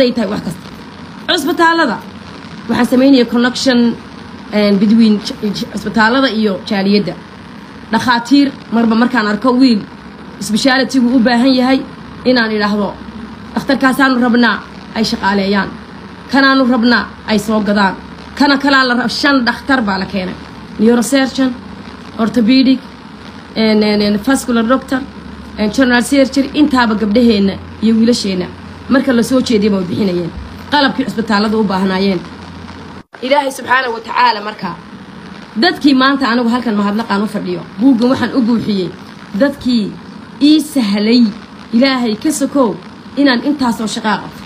haday tahay wax kasta. Cusbitaalada waxaan samaynaya connection between cusbitaalada iyo jaaliyadda. Dhakhaatiir marba markaan arko wiil sbeshaalitigu u baahan yahay inaan idhaahdo dhakhtarkaasaanu rabnaa ay shaqaaleeyaan. Kanaanu rabnaa ay soo gadaan. Kana kalaa la shan dhakhtar baa la keenay. Neurosurgeon orthopedic vascular doctor general surgery intaaba gabdhaheenna iyo wiilasheenna marka la soo jeediya bay bixinayeen. Qalabkii cusbitaallada u baahnaayeen. Ilaahay subxaana wa tacaala markaa dadkii maanta anigu halkan mahadnaqaan u fadhiyo. Buuggan waxaan u buuxiyey dadkii ii sahlay ilaahay ka sokow inaan intaasoo shaqaa qabto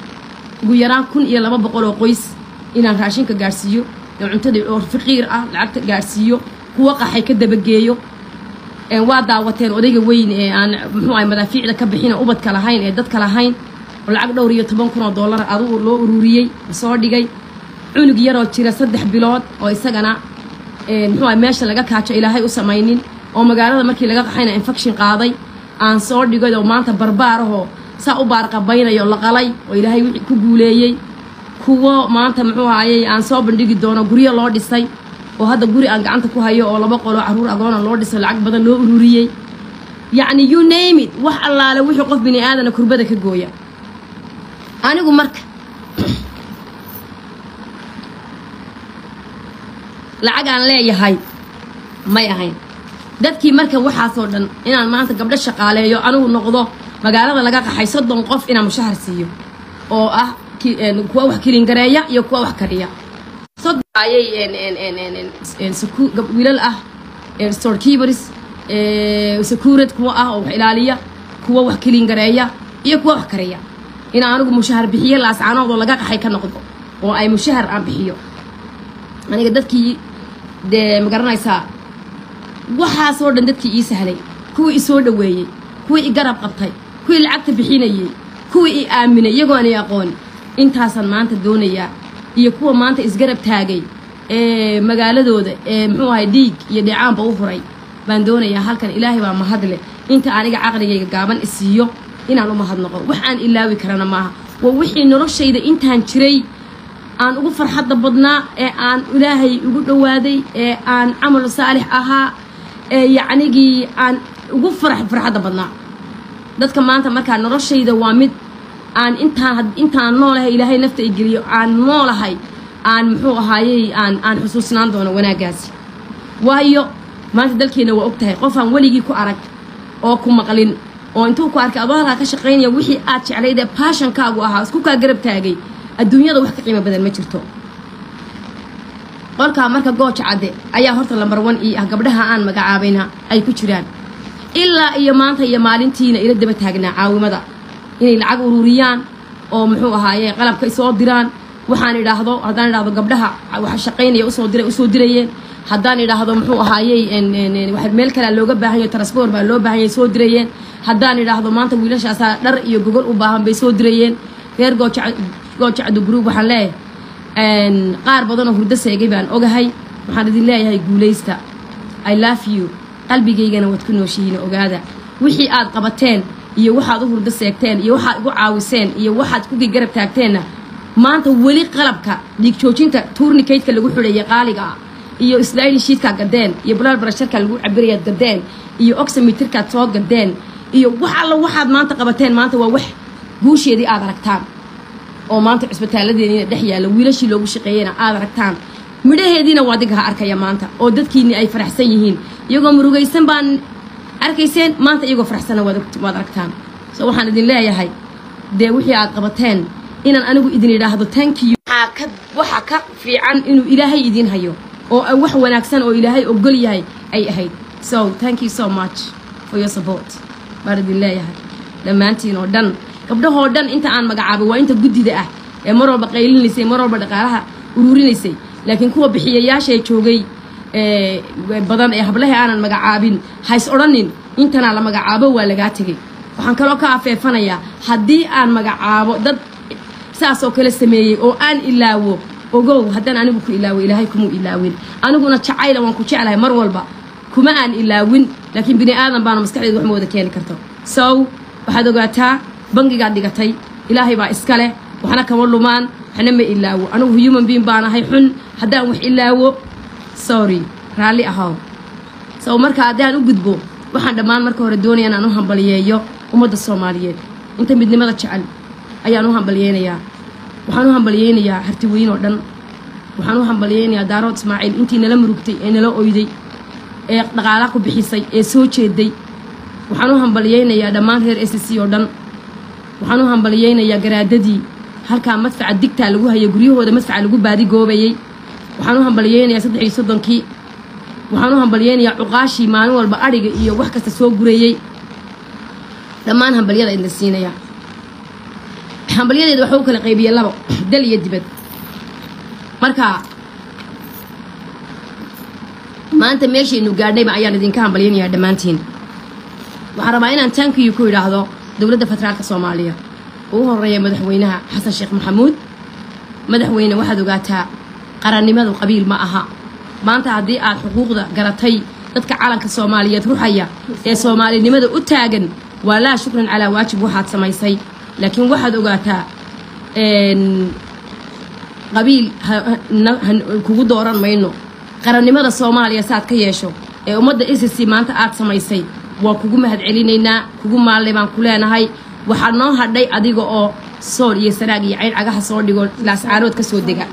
ugu yaraan kun iyo laba boqol oo qoys inaan raashinka gaadhsiiyo cuntada oo faqiir ah lacagta gaadhsiiyo kuwa qaxay ka dabageeyo waa daawateen odayga weyn ee aan muxuu ahay madaafiicda ka bixin ubadka lahayn ee dadka lahayn lacag dhowr iyo toban kun oo dollar adugu loo ururiyey soo dhigay. Cunug yaroo jira saddex bilood oo isagana muxuu ahay meesha laga kaajo ilaahay u samaynin oo magaalada markii laga qaxayna infection qaaday aan soo dhigay oo maanta barbaarahoo saa u baarqabaynayo la qalay oo ilaahay wixii ku guuleeyey. Kuwo maanta muxuu ahayey aan soo bandhigi doono guryo loo dhisay oo hadda guri aan gacanta ku hayo oo laba qoloo carruur agoona loo dhisay lacag badan loo ururiyey. Yacni you name it wax allaale wixii qof bini aadana kurbada ka gooya anigu marka lacag aan leeyahay may ahayn. Dadkii marka waxaasoo dhan inaan maanta gabdho shaqaaleeyo anigu noqdo magaalada laga qaxay soddon qof inaan mushahar siiyo oo ah kuwa wax kilingareeya iyo kuwa wax kariya. Ayay wiilal ah storekeepers securid kuwa ah oo wax ilaaliya kuwa wax kilingareeya iyo kuwa wax kariya inaan anigu mushahar bixiyo laascaanood oo laga qaxay ka noqdo oo ay mushahar aan bixiyo. Aniga dadkii dee ma garanaysaa waxaasoo dhan dadkii ii sahlay. Kuwii isoo dhoweeyey kuwii i garab qabtay kuwii lacagta bixinayey kuwii i aaminay iyagoo anay aqoon. Intaasaan maanta doonayaa iyo kuwa maanta isgarab taagay ee magaaladooda ee muxuu ahay dhiig iyo dheecaanba u huray. Baan doonayaa halkan ilaahay baa mahadle inta aniga caqligayga gaaban isiiyo inaan u mahadnaqo. Wax aan ilaawi karana maaha. Waa wixii noloshayda intaan jiray aan ugu farxadda badnaa ee aan ilaahay ugu dhowaaday ee aan camal saalix ahaa ee yacnigii aan ugu farax farxadda badnaa. Dadka maanta markaa noloshayda waa mid aan intaan intaan noolahay ilaahay nafta i geliyo. Aan noolahay aan muxuu ahaayey aan aan xusuusnaan doono wanaaggaasi. Waayo maanta dalkeenna waa og tahay qof aan weligii ku arag oo ku maqlin oo intuu ku arkay adoo halkaa ka shaqaynaya wixii aad jeclayd ee baashankaagu ahaa isku kaa garab taagay. Adduunyada wax ka qiimo badan ma jirto. Qolkaa marka gooja cadde ayaa horta lambar wan ii ah gabdhaha aan magacaabayna ay ku jiraan. Ilaa iyo maanta iyo maalintiina ila daba taagnaa caawimada. Inay lacag ururiyaan oo muxuu ahaaye qalabka isoo diraan. Waxaan idhaahdo haddaan idhaahdo gabdhaha waxa shaqaynaya u soo diray u soo dirayeen. Haddaan idhaahdo muxuu ahaayey meel kalea looga baahanyayo transport baa loo baahanyay soo dirayeen haddaan idhaahdo maanta wiilashaasaa dhar iyo gogol u baahan bay soo dirayeen. Reer gooja goojacdu group waxaan leeyahay qaar badanoo hurdo seegay baan ogahay. Waxaan idin leeyahay guulaysta. I love you. Qalbigaygana waad ku nooshihiin ogaada. Wixii aad qabateen iyo waxaad u hurdo seegteen iyo waxaad igu caawiseen iyo waxaad kugii garab taagteenna maanta weli qalabka dhiig joojinta tuurnikaydka lagu xidhaya qaaliga ah iyo sheetkaa gadeen iyo blood pressureka lagu cabirayaad gadeen iyo oxymeterkaad soo gadeen iyo wax alla waxaad maanta qabateen maanta waa wax guusheedii aad aragtaan. Oo maanta cusbitaaladeeniina dhex yaalla wiilashii loogu shaqeeyeyna aad aragtaan. Midhaheediina waa adiga ha arkaya maanta oo dadkiinni ay faraxsan yihiin. Iyagoo murugaysan baan arkayseen maanta iyagoo faraxsanna waad aragtaan. So waxaan idin leeyahay dee wixii aad qabateen inaan anigu idin idhaahdo tankiyu waxa ka fiican inuu ilaahay idin hayo oo wax wanaagsan oo ilaahay ogol yahay ay ahayd. So thank you so much for your support baan idin leeyahay dhammaantiin oo dhan. Gabdhahoo dhan inta aan magacaabay waa inta guddida ah. Ee mar walba qaylinaysay mar walba dhaqaalaha ururinaysay laakiin kuwa bixiyayaashae joogay badan ee hablaha aanan magacaabin hays odhanin intanaa la magacaabo waa lagaa tegay waxaan kaloo ka afeefanayaa haddii aan magacaabo dad saasoo kale sameeyey oo aan ilaawo ogow haddaan anigu ku ilaawo ilaahay kumuu ilaawin. Aniguna jacayla waan ku jeclahay mar walba kuma aan ilaawin laakiin bini aadan baana maskaxdeeda wax ma wada keeni karto. Sow waxaad ogaataa bangigaad dhigatay. Ilaahay baa iska leh. Waxna kama lumaan. Waxna ma ilaawo. Anigu human being baan ahay xun. Haddaan wax ilaawo sorry raalli ahow so marka haddaan u gudbo waxaan dhammaan marka hore doonaya inaan u hambaliyeeyo ummadda soomaaliyeed. Inta midnimada jecel ayaan u hambaliyeynayaa waxaan u hambaliyeynayaa hartiweyn oo dhan. Waxaan u hambaliyeynayaa daarood ismaaciil intii nala murugtay ee nala oyday ee dhaqaala ku bixisay ee soo jeeday. Waxaan u hambaliyeynayaa dhammaan reer s c oo dhan. Waxaan u hambaliyeynayaa garaadadii. Halkaa madfaca digtaa lagu hayay guryahooda madfaca lagu baadigoobayey waxaan u hambaliyeynayaa saddex iyo soddonkii. Waxaan u hambaliyeynayaa cuqaashii maalin walba adhiga iyo wax kasta soo gurayey dhammaan hambalyada idla siinaya. Hambalyadeeda waxuu kala qaybiyey labo dal iyo dibad. Marka maanta meeshaynu gaadhnayba ayaan idinka hambalyaynayaa dhammaantiin. Waxaan rabaa inaan tankiyu ku idhaahdo dowladda federaalka soomaaliya. Ugu horreeya madaxweynaha xasan sheekh maxamuud madaxweyne waxaad ogaataa qarannimadu qabiil ma aha. Maanta haddii aad xuquuqda garatay dadka calanka soomaaliyeed ruxaya ee soomaalinimada u taagan waa laa shukran calaa waajib waxaad samaysay. Laakiin waxaad ogaataa qabiil kugu dooran mayno qarannimada soomaaliya saaad ka yeesho ee ummadda icc maanta aad samaysay. Waa kugu mahad celinaynaa kugu maalnay baan ku leenahay. Waxaa noo hadhay adiga oo sool iyo saraag iyo cayn cagaha soo dhigo laascaarood ka soo dega.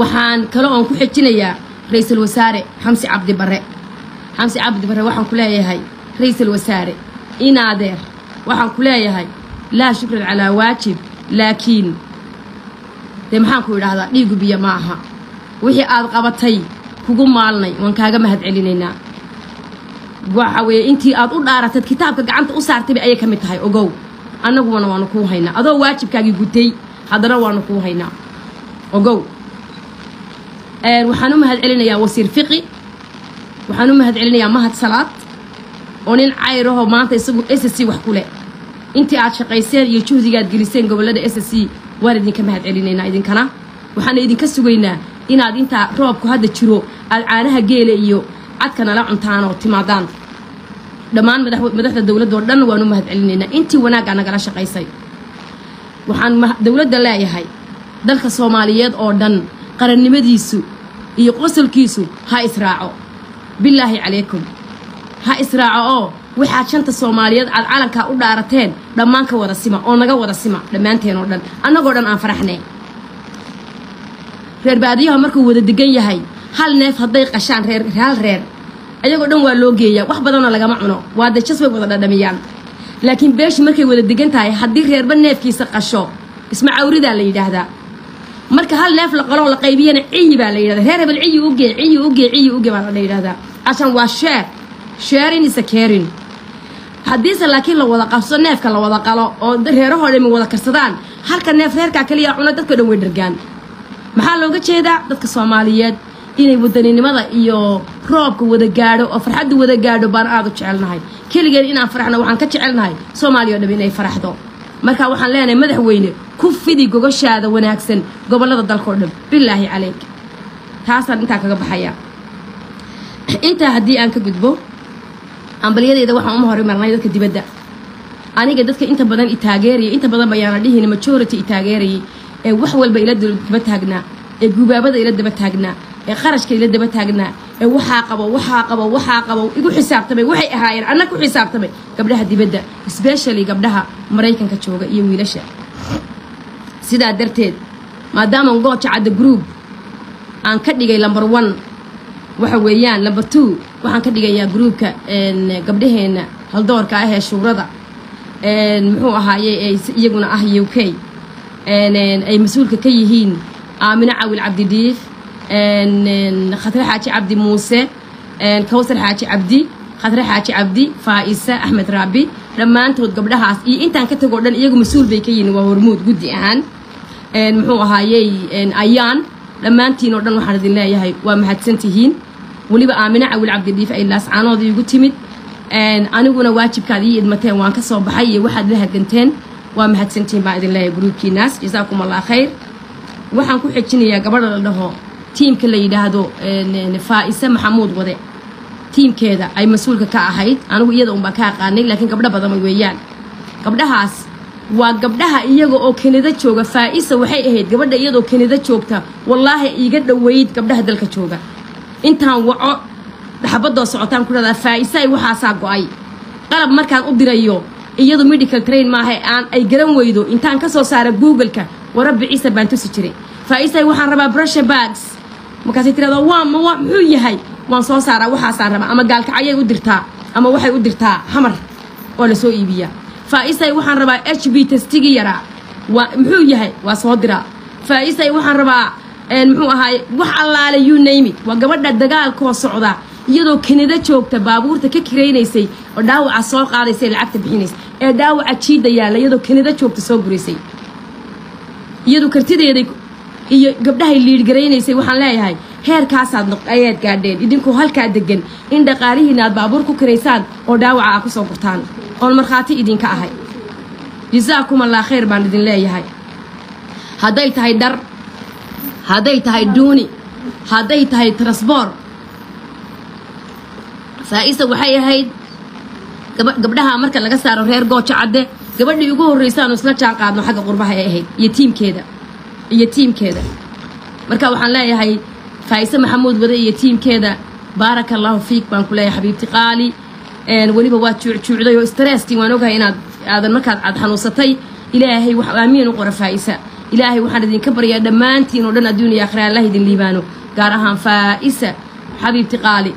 Waxaan kale oon ku xejinayaa ra'iisul wasaare xamsi cabdi barre. Xamsi cabdi barre waxaan ku leeyahay ra'iisul wasaare. Inaadeer waxaan ku leeyahay laa shukran calaa waajib laakiin dee maxaan ku idhaahdaa dhiigu biyo ma aha wixii aad qabatay kugu maalnay waan kaaga mahad celinaynaa. Waxa weeye intii aad u dhaaratad kitaabka gacanta u saartayba ayay ka mid tahay ogow. Annaguna waanu kuu haynaa. Adoo waajibkaagii gutay haddana waanu kuu haynaa. Ogow. Waxaan u mahad celinayaa wasiir fiqi waxaan u mahad celinayaa mahad salaad oo nin cayrahoo maanta isagu s c wax ku leh. Intii aad shaqayseen iyo juhdigaad geliseen gobollada s c waan idinka mahad celinaynaa idinkana. Waxaana idinka sugaynaa inaad intaa roobku hadda jiro aad caanaha geela iyo cadka nala cuntaan oo timaadaan. Dhammaan madaxda dowladdaoo dhan waan u mahad celinaynaa intii wanaaggaa nagala shaqaysay. Waxaan dowladda leeyahay dalka soomaaliyeed oo dhan qarannimadiisu iyo qosolkiisu ha israaco. Bilaahi calaykum. Ha israaco oo waxaad shanta soomaaliyeed aad calankaa u dhaarateen dhammaan ka wada sima oo naga wada sima dhammaanteen oo dhan. Annagoo dhan aan faraxnee reer baadiyaha markuu wada degan yahay hal neef hadday qashaan reer hal reer. Ayagoo dhan waa loo geeyaa wax badanoo lagama cuno. Waa dajas way wada dhadhamiyaan. Laakiin beeshu markay wada degan tahay haddii reerba neefkiisa qasho isma cawridaa la yidhaahdaa. Marka hal neef la qaloo la qaybiyana ciyi baa la yidhahda reer hebel ciyi ugee ciyi ugee ciyi uge baa la yidhahdaa cashan waa sheer sheerin isa keerin haddiise laakiin la wada qabso neefka la wada qalo oo reerahoo dhami wada karsadaan. Halka neef reerkaa kaliya cuno dadka dhan way dhargaan maxaa looga jeedaa dadka soomaaliyeed inay wadaninimada iyo roobka wada gaadho oo farxadda wada gaadho baan aada u jecelnahay. Keligeen inaan faraxno waxaan ka jecelnahay soomaaliya o dham inay faraxdo marka waxaan leenahay madaxweyne ku fidi gogoshaada wanaagsan gobollada dalkao dhan. Bilaahi caleyk taasaan intaa kaga baxaya intaa haddii aan ka gudbo ambalyadeeda waxaan uma hori marnay dadka dibadda. Aniga dadka inta badan i taageerayay inta badan bayaana dhihin majority i taageerayay ee wax walba ila daba taagnaa ee gubaabada ila daba taagnaa ee qarashka ila daba taagnaa ee waxaa qabo waxaa qabo waxaa qabo igu xisaabtamay waxay ahaayeen anna ku xisaabtamay. Gabdhaha dibadda specially gabdhaha maraykanka jooga iyo wiilasha. Sidaa darteed maadaama gooja cadda group aan ka dhigay number one waxa weeyaan number two waxaan ka dhigayaa groupka gabdhaheenna haldoorka ah ee shuurada muxuu ahaaye iyaguna ah u k ay mas'uulka ka yihiin aamino cawil cabdidhiif khatre xaaji cabdi muuse kawsar xaaji cabdi khatre xaaji cabdi faa'isa axmed raabi dhammaantood gabdhahaas iyo intaan ka tagoo dhan iyagu mas'uul bay ka yihiin waa hormuud guddi ahaan. Muxuu ahaayey ayaan. Dhammaantiin oo dhan waxaan idin leeyahay waa mahadsantihiin weliba aamino cawil cabdidhiif ay laascaanood iigu timid. Aniguna waajibkaad ii idmateen waan ka soo baxay iyo waxaad la haganteen waa mahadsantihiin baan idin leeyahay gruubkiinaas jasaakum allah khayr. Waxaan ku xejinayaa gabadha la dhaho tiimka la yidhaahdo faa'ise maxamuud wade. Tiimkeeda ay mas'uulka ka ahayd anigu iyada unbaan ka aqaanay laakiin gabdho badan weeyaan. Gabdhahaas waa gabdhaha iyaga oo kanada jooga. Faa-isa waxay ahayd gabadha iyadoo kanada joogta. Wallaahi iiga dhoweyd gabdhaha dalka jooga. Intaan waco xabadoo socotaan ku dhahdaa faa-isaay waxaasaa go'ay. Qalab markaan u dirayo iyadu medical train maaha aan ay garan weydo. Intaan ka soo saara google-ka warabbi ciisa baan tusi jiray. Faa-isaay waxaan rabaa brusha bags. Markaasay tirahdaa waa ma waa muxuu yahay? Waan soo saaraa waxaasaan rabaa ama gaalkacyay u dirtaa ama waxay u dirtaa xamar oo la soo iibiyaa. Faa-isay waxaan rabaa h b testigii yaraa muxuu yahay? Waa soo diraa. Faa-isay waxaan rabaa muxuu ahaay wax allaale you name it. Waa gabadha dagaalkoo socda iyadoo kanada joogta baabuurta ka kiraynaysay oo dhaawaca soo qaadaysay lacagta bixinaysa ee dhaawaca jiida yaalla iyadoo kanada joogta soo guraysay iyadu kartideeday iyo gabdhahay liidhgaraynaysay waxaan leeyahay heerkaasaad ayaad gaadheen. Idinkoo halkaa degan in dhaqaalihiina aad baabuur ku kiraysaan oo dhaawaca aa ku soo gurtaan. Oon markhaati idinka ahay. Jasaakum allah khayr baan idin leeyahay. Hadday tahay dhar hadday tahay duuni hadday tahay trasboor faa-isa waxay ahayd gabdhaha marka laga saaro reer goojo cadde gabadhii ugu horraysaanu isla jaan qaadno xagga qurbaha ay ahayd iyo tiimkeeda iyo tiimkeeda. Marka waxaan leeyahay faa-ise maxamuud wade iyo tiimkeeda baaraka allahu fiik baan ku leeyahay xabiibti qaali weliba waad juucjuucday oo stresti waan ogahay inaad aadan markaad aad xanuunsatay. Ilaahay aamiin u qora faa-isa ilaahay waxaan idinka baryaa dhammaantiin oo dhan adduun iyo akhira allah idin liibaano. Gaar ahaan faa-isa xabiibti qaali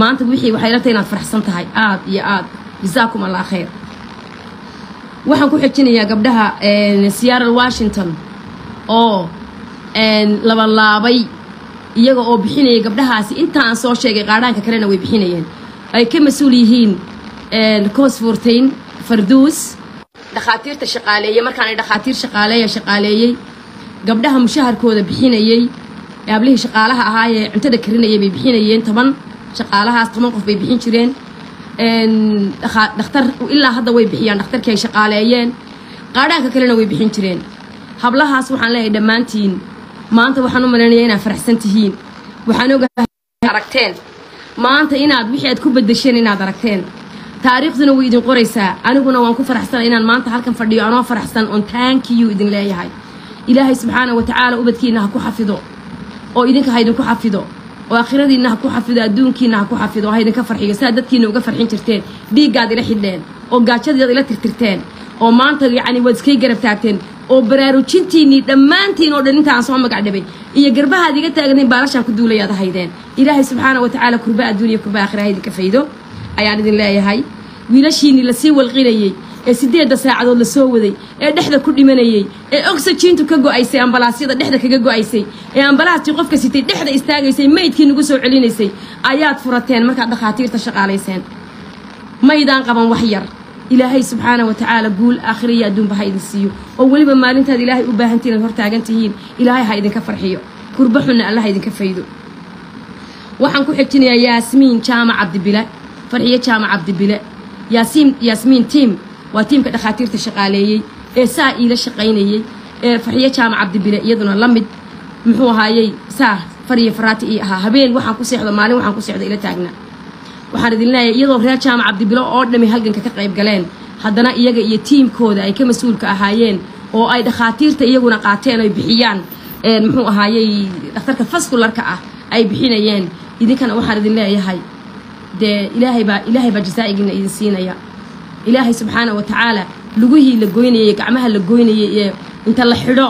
maanta wixii waxay la tahay inaad farxsan tahay aad iyo aad. Jasaakum allah khayr. Waxaan ku xijinayaa gabdhaha seattle washington oo labalaabay iyaga oo bixinaya gabdhahaasi. Intaan soo sheegay qaadhaanka kalena way bixinayeen. Ay ka mas'uul yihiin koosfuurtayn farduus dhakhaatiirta shaqaaleeye markaanay dhakhaatiir shaqaaleeya shaqaaleeyey gabdhaha mushaharkooda bixinayey aablihii shaqaalaha ahaayee cuntada karinayay bay bixinayeen toban shaqaalahaas toban qof bay bixin jireen. Dhakhtar ilaa hadda way bixiyaan dhakhtarkii ay shaqaaleeyeen. Qaadhaanka kalena way bixin jireen. Hablahaas waxaan leeyahay dhammaantiin. Maanta waxaan u malaynayaa inaad faraxsan tihiin. Waxaan ogahay aragteen. Maanta inaad wixii aad ku bedesheen inaad aragteen. Taariikhduna way idin qoraysaa. Aniguna waan ku faraxsana inaan maanta halkan fadhiyo anoo faraxsan on taankiyu idin leeyahay. Ilaahay subxaana wa tacaala ubadkiina ha ku xafido oo idinka ha idinku xafido oo aakhiradiinna ha ku xafido adduunkiina ha ku xafido ha idinka farxiyo sidaad dadkiina uga farxin jirteen dhiiggaad ila xidheen oo gaajadaad ila tirtirteen oo maanta yacni waad iskay garab taagteen oo baraarujintiinnii dhammaantiin oo dhan intaan soo magac dhabay iyo garbahaad iga taagnayn baalashaan ku duulayaad ahaydeen. Ilaahay subxaana wa tacaala kurba adduuniya kurba aakhira ha idinka faydo ayaan idin leeyahay. Wiilashiinnii la sii walqinayey ee siddeedda saacadood la soo waday ee dhexda ku dhimanayey ee oxygiintu ka go'aysay ambalaasyada dhexda kaga go'aysay ee ambalaastii qofka sitay dhexda istaagaysay maydkii nagu soo celinaysay ayaad furateen. Markaad dhakhaatiirta shaqaalayseen. Maydaan qaban wax yar. Ilaahay subxaana wa tacaala guul aakhira iyo adduunba ha idin siiyo. Oo weliba maalintaad ilaahay u baahantiin ad hortaagan tihiin ilaahay ha idinka farxiyo. Kurba xunna alla ha idinka faydo. Waxaan ku xijinayaa yaasmiin jaamac cabdibile farxiyo jaamac cabdibile yaasiin yaasmiin tiim waa tiimka dhakhaatiirta shaqaaleeyey ee saa iila shaqaynayey ee farxiyo jaamac cabdibile iyaduna la mid muxuu ahaayey saa fariyo faraati ii ahaa. Habeen waxaan ku seexdo maalin waxaan ku seexdo ila taagna. Waxaan idin leeyahay iyadoo reer jaamac cabdibilo oo dhami halganka ka qayb galeen haddana iyaga iyo tiimkooda ay ka mas'uulka ahaayeen oo ay dhakhaatiirta iyaguna qaateen oy bixiyaan muxuu ahaayey dhakhtarka faskularka ah ay bixinayeen. Idinkana waxaan idin leeyahay dee ilaahay baa ilaahay baa jasaa'igiina idin siinaya ilaahay subxaana wa tacaala lugihii la goynayey gacmaha la goynayey ee inta la xidho